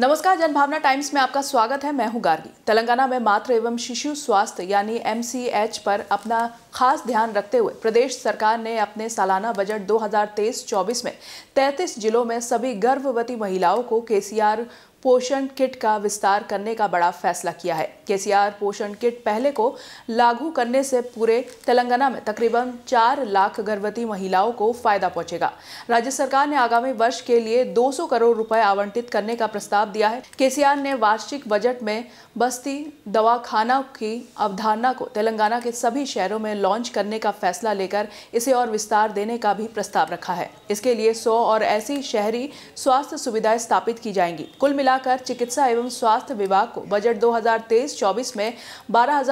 नमस्कार, जनभावना टाइम्स में आपका स्वागत है। मैं हूँ गार्गी। तेलंगाना में मातृ एवं शिशु स्वास्थ्य यानी एमसीएच पर अपना खास ध्यान रखते हुए प्रदेश सरकार ने अपने सालाना बजट 2023-24 में 33 जिलों में सभी गर्भवती महिलाओं को केसीआर पोषण किट का विस्तार करने का बड़ा फैसला किया है। केसीआर पोषण किट पहले को लागू करने से पूरे तेलंगाना में तकरीबन चार लाख गर्भवती महिलाओं को फ़ायदा पहुंचेगा। राज्य सरकार ने आगामी वर्ष के लिए 200 करोड़ रुपए आवंटित करने का प्रस्ताव दिया है। केसीआर ने वार्षिक बजट में बस्ती दवाखाना की अवधारणा को तेलंगाना के सभी शहरों में लॉन्च करने का फैसला लेकर इसे और विस्तार देने का भी प्रस्ताव रखा है। इसके लिए सौ और ऐसी शहरी स्वास्थ्य सुविधाएँ स्थापित की जाएँगी। कुल मिलाकर चिकित्सा एवं स्वास्थ्य विभाग को बजट 2023-24 में बारह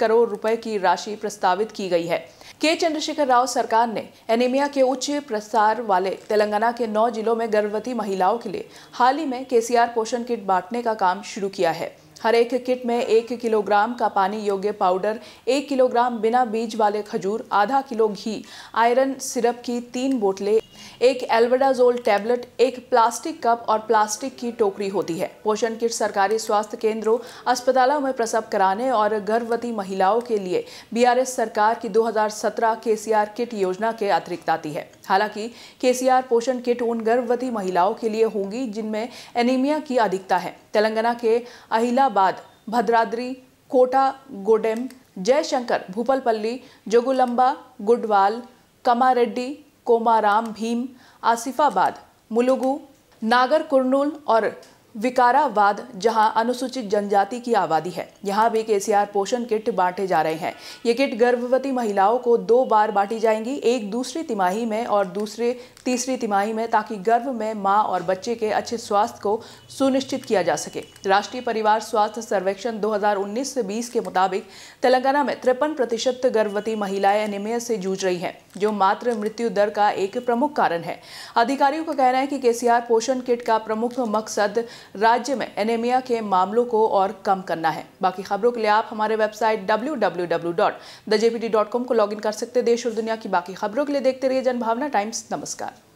करोड़ रुपए की राशि प्रस्तावित की गई है। के चंद्रशेखर राव सरकार ने एनीमिया के उच्च प्रसार वाले तेलंगाना के नौ जिलों में गर्भवती महिलाओं के लिए हाल ही में केसीआर पोषण किट बांटने का काम शुरू किया है। हर एक किट में एक किलोग्राम का पानी योग्य पाउडर, एक किलोग्राम बिना बीज वाले खजूर, आधा किलो घी, आयरन सिरप की तीन बोतलें एक एल्वेडाजोल टैबलेट, एक प्लास्टिक कप और प्लास्टिक की टोकरी होती है। पोषण किट सरकारी स्वास्थ्य केंद्रों, अस्पतालों में प्रसव कराने और गर्भवती महिलाओं के लिए बीआरएस सरकार की 2017 केसीआर किट योजना के अतिरिक्त आती है। हालाँकि, केसीआर पोषण किट उन गर्भवती महिलाओं के लिए होंगी जिनमें एनीमिया की अधिकता है। तेलंगाना के अहिलाबाद, भद्राद्री, कोटा, गोडेम, जयशंकर, भूपलपल्ली, जोगुलंबा, गुडवाल, कमारेड्डी कोमाराम भीम आसिफाबाद मुलुगु नागर कुर्नूल और विकाराबाद जहाँ अनुसूचित जनजाति की आबादी है। यहाँ भी केसीआर पोषण किट बांटे जा रहे हैं। ये किट गर्भवती महिलाओं को दो बार बांटी जाएँगी, एक दूसरी तिमाही में और दूसरे, तीसरी तिमाही में, ताकि गर्भ में माँ और बच्चे के अच्छे स्वास्थ्य को सुनिश्चित किया जा सके। राष्ट्रीय परिवार स्वास्थ्य सर्वेक्षण 2019 से 20 के मुताबिक, तेलंगाना में तिरपन प्रतिशत गर्भवती महिलाएँ एनीमिया से जूझ रही हैं, जो मात्र मृत्यु दर का एक प्रमुख कारण है। अधिकारियों का कहना है कि केसीआर पोषण किट का प्रमुख मकसद राज्य में एनेमिया के मामलों को और कम करना है। बाकी खबरों के लिए आप हमारे वेबसाइट डब्ल्यू को लॉगिन कर सकते देश और दुनिया की बाकी खबरों के लिए देखते रहिए जनभावना टाइम्स। नमस्कार।